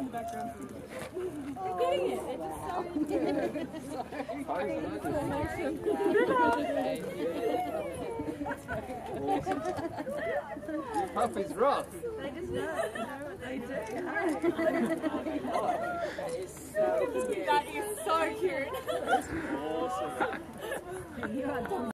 in the background. You're getting it. It just started. Puff is rough. They just know. They know what they do. That is so cute. That is so cute. Awesome. You are